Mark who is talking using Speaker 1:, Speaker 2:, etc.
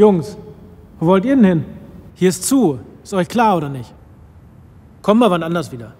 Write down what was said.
Speaker 1: Jungs, wo wollt ihr denn hin? Hier ist zu. Ist euch klar oder nicht? Kommen wir wann anders wieder.